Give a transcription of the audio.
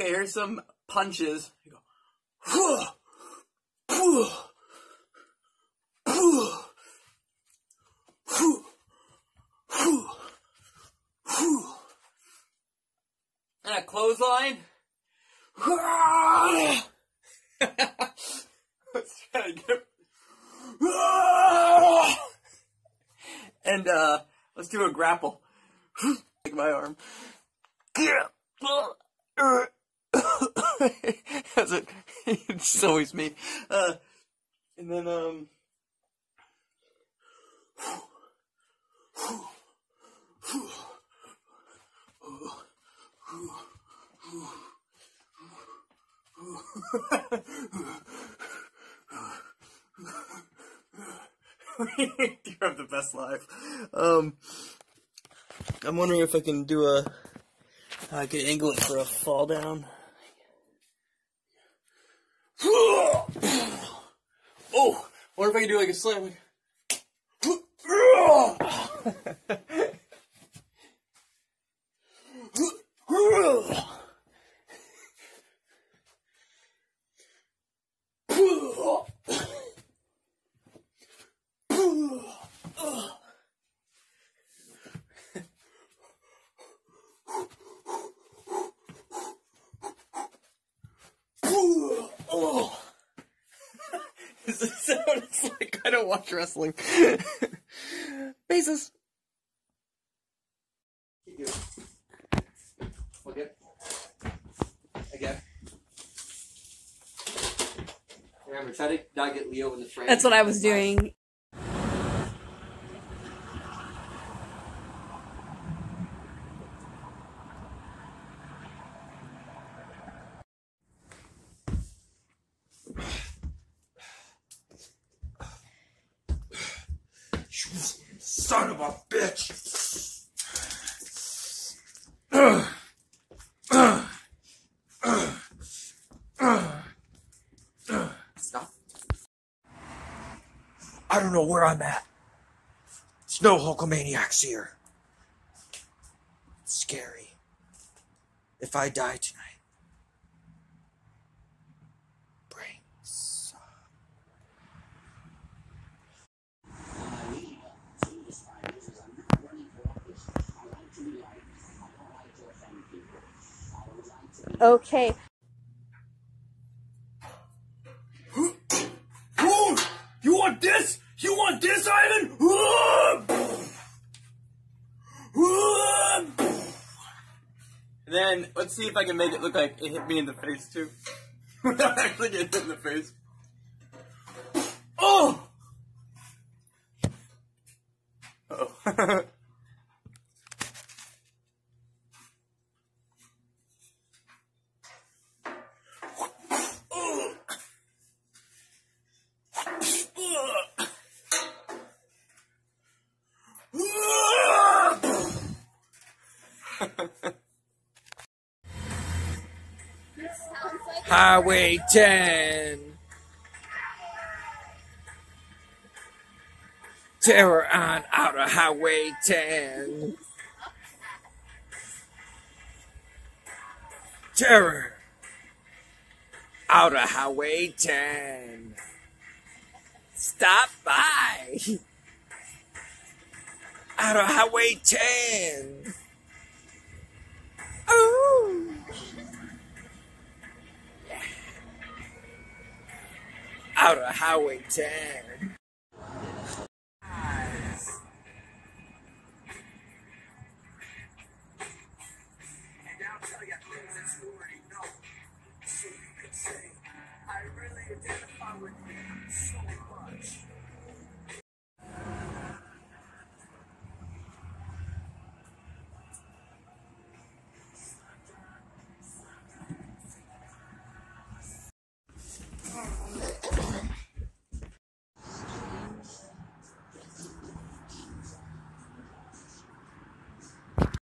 okay, here's some punches. You go, and a clothesline. Let's try to get. And uh, let's do a grapple. like my arm. That's it. it's always me. Uh, and then um. you have the best life. Um, I'm wondering if I can do a. I could angle it for a fall down. Oh, what if I can do like a slam? Oh. This sounds like I don't watch wrestling. Basis. Okay. Again. Remember, try to not get Leo in the frame. That's what I was doing. Son of a bitch! Stop. I don't know where I'm at. There's no Hulkamaniacs here. It's scary. If I die tonight, Okay. Ooh, you want this? You want this, Ivan? And then let's see if I can make it look like it hit me in the face too. Without actually getting hit in the face. Oh. Highway 10. Terror on Outer Highway 10. Terror. Outer Highway 10. Stop by. Outer Highway 10. Outer Highway 10.